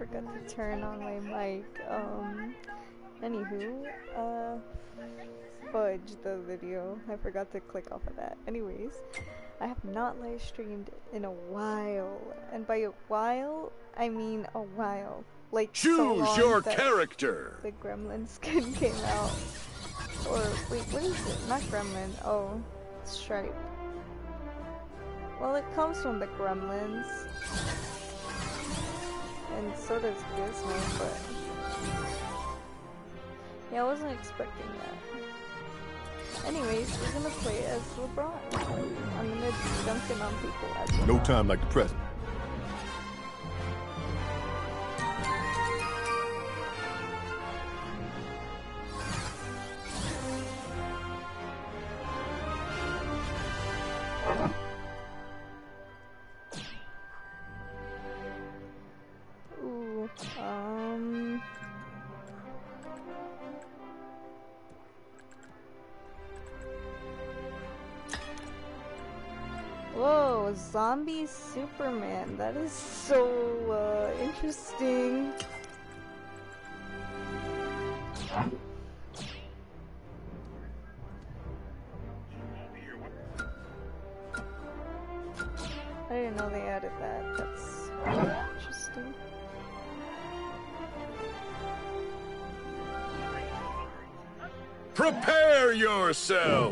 forgot to turn on my mic. Um, anywho, uh, fudge the video. I forgot to click off of that. Anyways, I have not live streamed in a while, and by a while, I mean a while. Like choose so your character. The Gremlin skin came out, or wait, what is it? Not Gremlin. Oh, Stripe. Well, it comes from the Gremlins. And so does Gizmo, but... Yeah, I wasn't expecting that. Anyways, we're gonna play as LeBron. I'm gonna dunk it on people. No time like the present. Zombie Superman. That is so uh, interesting. I didn't know they added that. That's interesting. Prepare yourself!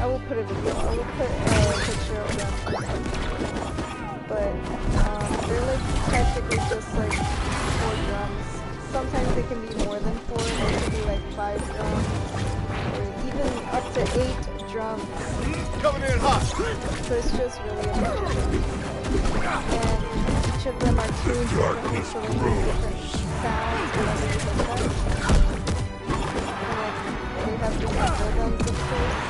I will put a video, I will put a picture of them. But, um, they're like practically just like four drums. Sometimes they can be more than four, they can be like five drums, or even up to eight drums. Coming in hot. So it's just really a. And each of them are tuned differently, so different sounds and. And like, they have different rhythms, of course.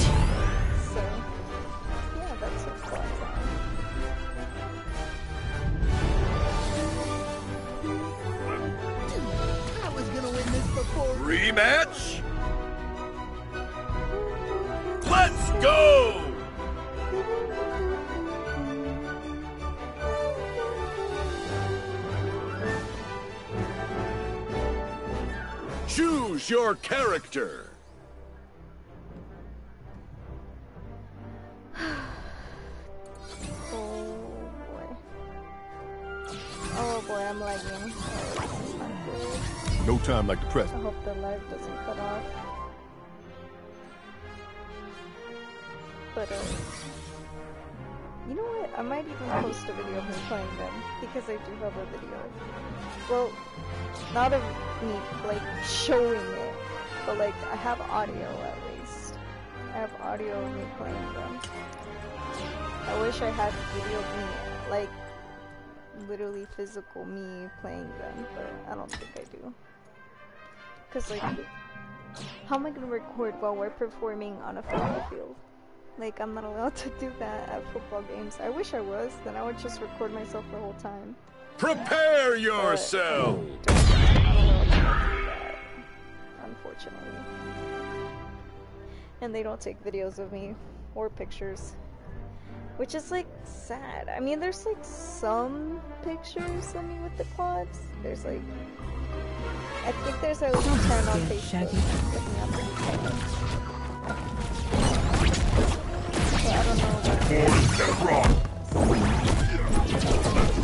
oh boy. Oh boy, I'm lagging. Oh, no time like the present. I hope the doesn't cut off. But uh, You know what? I might even post a video of me playing them because I do have a video. Well, not of me like showing it, but like I have audio at least. I have audio of me playing them. I wish I had video of me like literally physical me playing them, but I don't think I do. Cause like, how am I gonna record while we're performing on a football field? Like, I'm not allowed to do that at football games. I wish I was, then I would just record myself the whole time. Prepare But yourself! I don't- unfortunately. And they don't take videos of me or pictures. Which is like sad. I mean, there's like some pictures of me with the quads. There's like, I think there's at least 10 on Get Facebook. shaggy. looking at them. But I don't know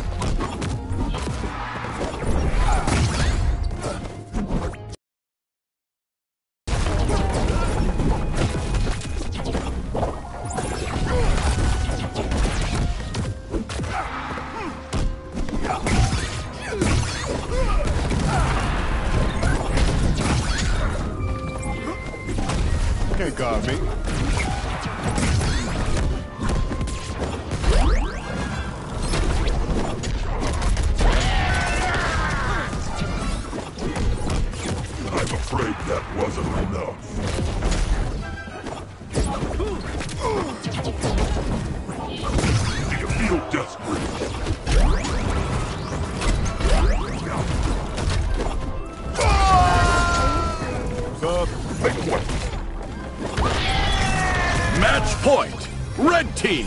that wasn't enough. Do you feel desperate? One. Match point. Red team.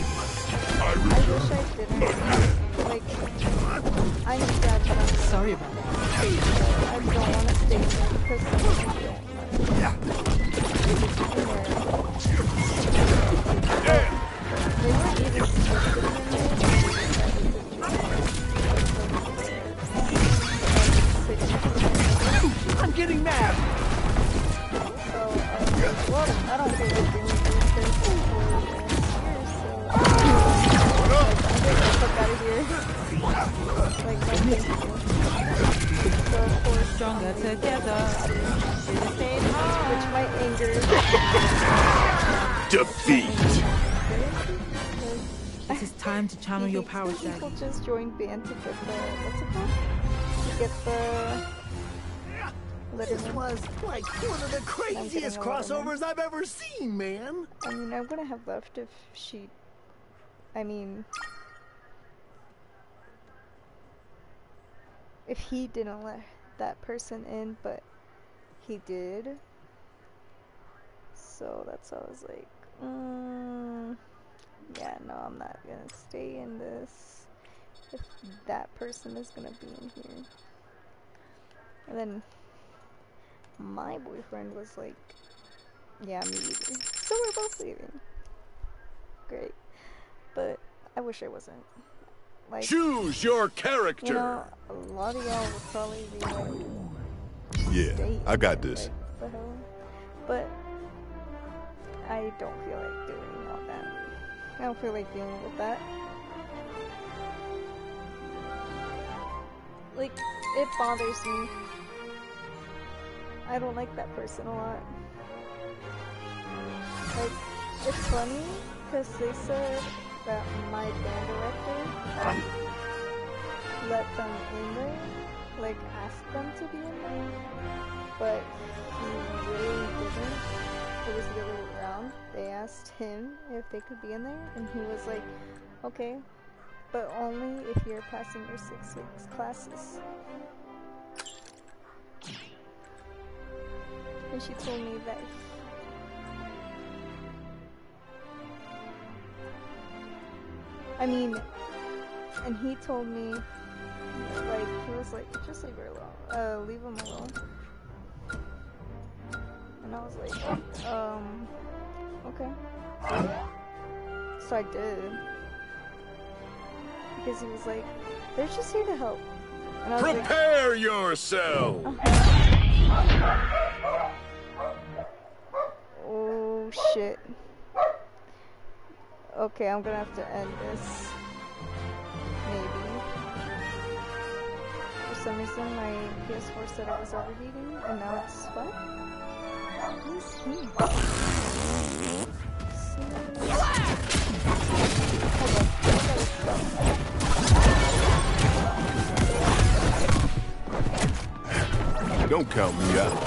I'm getting mad. So, like, well, I don't feel like, I'm the fuck out of here. Like, no. So, of course, Stronger together. Should've stayed. Which my anger Defeat. It is time to channel your power, Some people just join band to get the what's it called? To get the This was like one of the craziest crossovers I've ever seen, man. I mean, I wouldn't have left if she. I mean, if he didn't let that person in, but he did. So that's I was like, mm, yeah, no, I'm not gonna stay in this if that person is gonna be in here. And then my boyfriend was like, yeah, me either. So we're both leaving. Great. But I wish I wasn't. Like, Choose your you character. know, a lot of y'all would probably be like, Yeah, I got this. like. But I don't feel like doing all that. I don't feel like dealing with that. Like, it bothers me. I don't like that person a lot. Like, it's funny because they said that my band director um, let them in there, like asked them to be in there, but he really didn't. It was the other way around. They asked him if they could be in there, and he was like, okay, but only if you're passing your six weeks classes. And she told me that I mean, and he told me, like, he was like, just leave her alone. Uh, leave him alone. And I was like, um, okay. So I did. Because he was like, they're just here to help. And I was like, Prepare yourself. oh shit. Okay, I'm gonna have to end this. Maybe. For some reason, my PS4 said it was overheating, and now it's what? He? Don't count me out.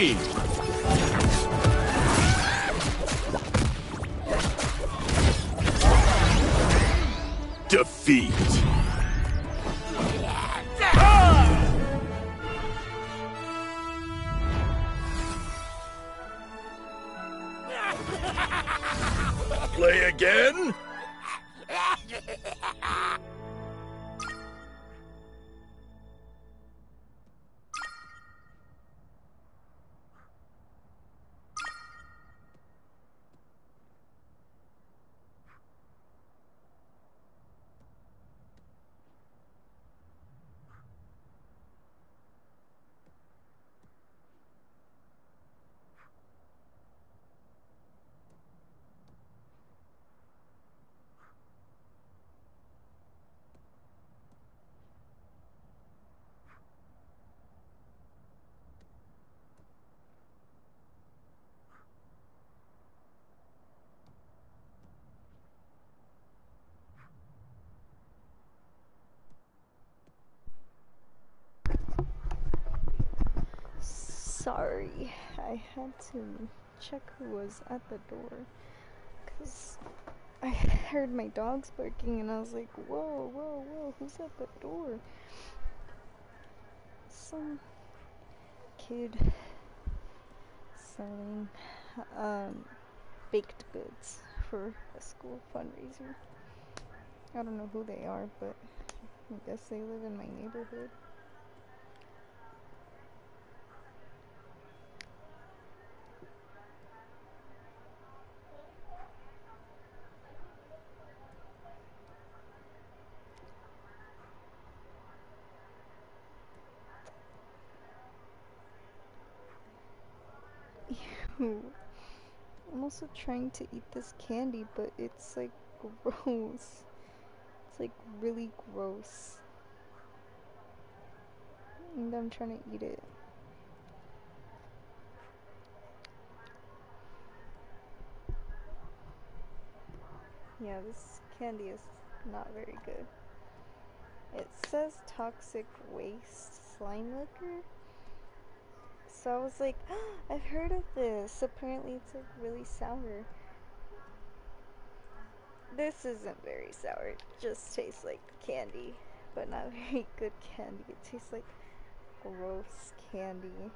15. Sorry, I had to check who was at the door because I heard my dogs barking and I was like, whoa, whoa, whoa, who's at the door? Some kid selling um, baked goods for a school fundraiser. I don't know who they are, but I guess they live in my neighborhood. I'm also trying to eat this candy, but it's like gross. It's like really gross. And I'm trying to eat it. Yeah, this candy is not very good. It says toxic waste slime licker. So I was like, I've heard of this. Apparently, it's like really sour. This isn't very sour. It just tastes like candy, but not very good candy. It tastes like gross candy.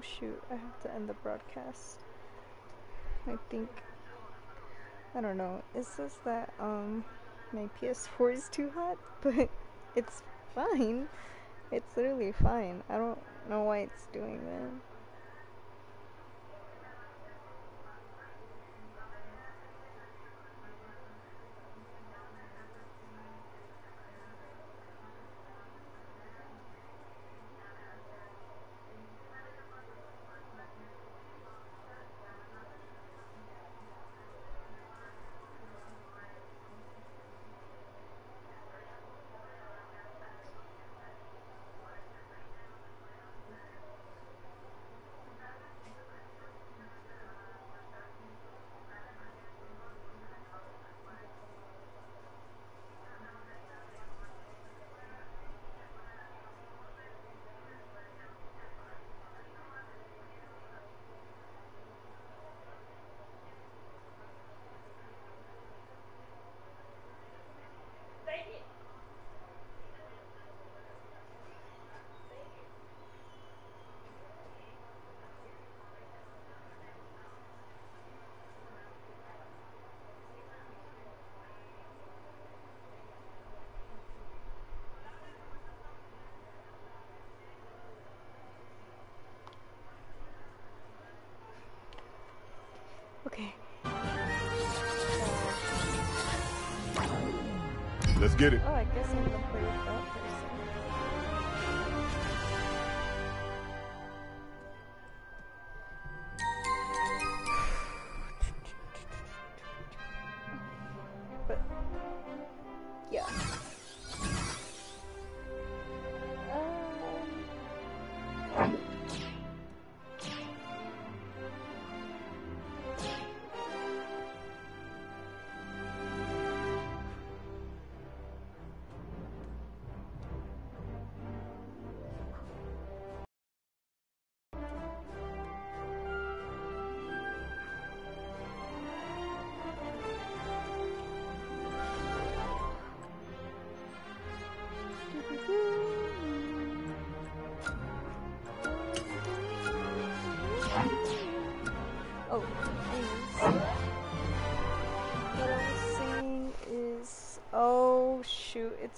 Oh shoot, I have to end the broadcast. I think I don't know. It says that um my PS4 is too hot, but it's fine. It's literally fine. I don't know why it's doing that. Get it. Oh, I guess I'm play with that person. But yeah.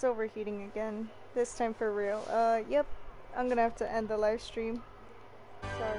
It's overheating again. This time for real. Uh, yep, I'm gonna have to end the live stream. Sorry.